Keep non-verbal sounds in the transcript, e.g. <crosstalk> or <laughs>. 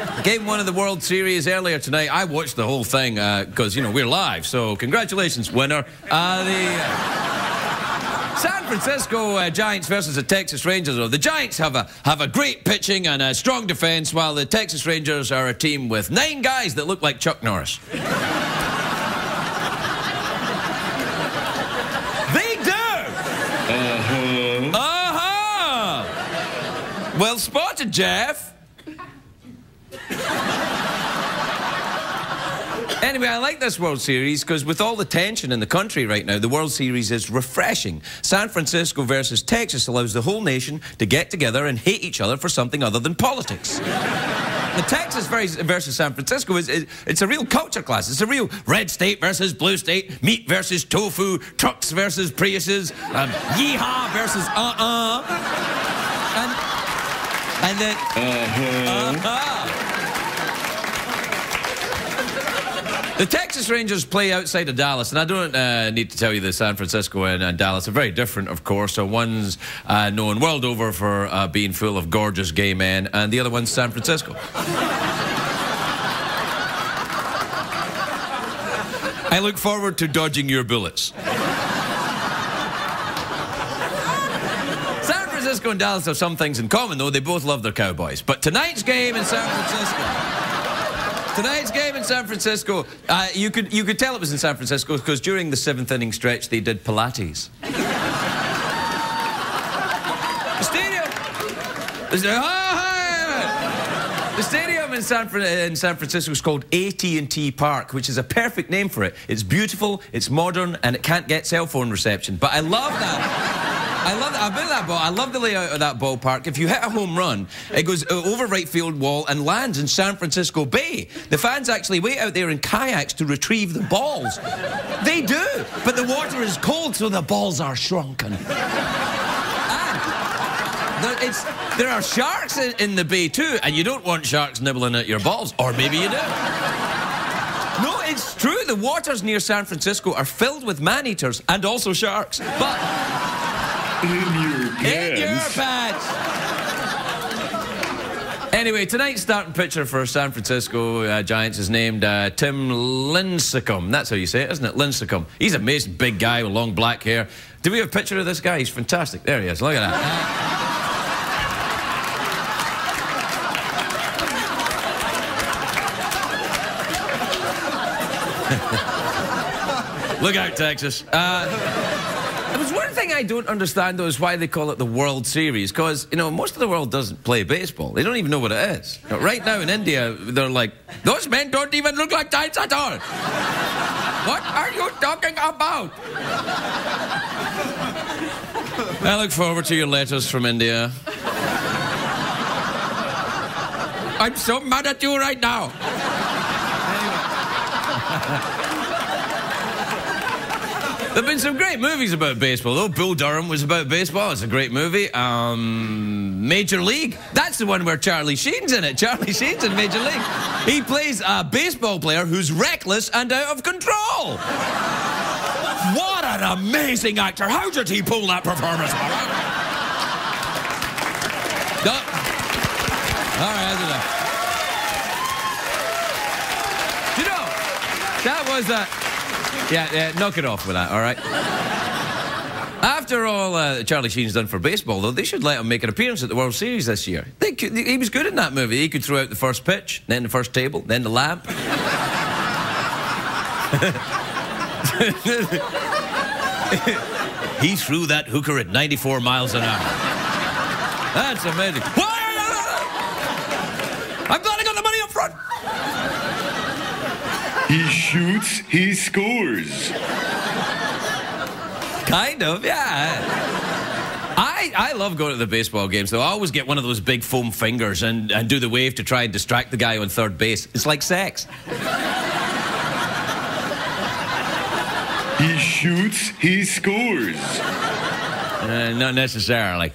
<laughs> Game one of the World Series earlier tonight. I watched the whole thing because, uh, you know, we're live. So, congratulations, winner. Uh, the. Uh, San Francisco uh, Giants versus the Texas Rangers. The Giants have a have a great pitching and a strong defense, while the Texas Rangers are a team with nine guys that look like Chuck Norris. <laughs> they do. Uh-huh. Uh-huh. Well spotted, Jeff. Anyway, I like this World Series because with all the tension in the country right now, the World Series is refreshing. San Francisco versus Texas allows the whole nation to get together and hate each other for something other than politics. the Texas versus San Francisco is, is, it's a real culture class. It's a real red state versus blue state, meat versus tofu, trucks versus Priuses, um, yeehaw versus uh-uh. And, and then... Uh-huh. Uh-huh. The Texas Rangers play outside of Dallas, and I don't uh, need to tell you that San Francisco and, Dallas are very different, of course. So one's uh, known world over for uh, being full of gorgeous gay men, and the other one's San Francisco. I look forward to dodging your bullets. San Francisco and Dallas have some things in common, though. They both love their cowboys. But tonight's game in San Francisco. Tonight's game in San Francisco, uh, you could you could tell it was in San Francisco because during the seventh inning stretch they did Pilates. the stadium. The stadium in San, in San Francisco is called AT&T Park, which is a perfect name for it. It's beautiful, it's modern, and it can't get cell phone reception. But I love that. I love. I've been that ball. I love the layout of that ballpark. If you hit a home run, it goes uh, over right field wall and lands in San Francisco Bay. The fans actually wait out there in kayaks to retrieve the balls. They do, but the water is cold, so the balls are shrunken. There, there, are sharks in, in, the bay too, and you don't want sharks nibbling at your balls, or maybe you do. No, it's true. The waters near San Francisco are filled with man-eaters and also sharks. But in your pants. In your pants. Anyway, tonight's starting pitcher for San Francisco uh, Giants is named uh, Tim Lincecum. That's how you say it, isn't it? Lincecum. He's an amazing big guy with long black hair. Do we have a picture of this guy? He's fantastic. There he is. Look at that. <laughs> Look out, Texas. Uh, thing I don't understand, though, is why they call it the World Series. Because, you know, most of the world doesn't play baseball. They don't even know what it is. Right now in India, they're like, those men don't even look like giants at all. what are you talking about? I look forward to your letters from India. I'm so mad at you right now. There have been some great movies about baseball, though. Bull Durham was about baseball. It's a great movie. Um, Major League. That's the one where Charlie Sheen's in it. Charlie Sheen's in Major League. He plays a baseball player who's reckless and out of control. What an amazing actor. How did he pull that performance? no. All right, that's enough. You know, that was a... Yeah, yeah, knock it off with that, all right? After all uh, Charlie Sheen's done for baseball, though, they should let him make an appearance at the World Series this year. Could, he was good in that movie. He could throw out the first pitch, then the first table, then the lamp. <laughs> he threw that hooker at 94 miles an hour. That's amazing. I'm glad I got the money up front. He shoots, he scores. Kind of, yeah. I, I love going to the baseball games, though. I always get one of those big foam fingers and, and do the wave to try and distract the guy on third base. It's like sex. He shoots, he scores. Uh, not necessarily.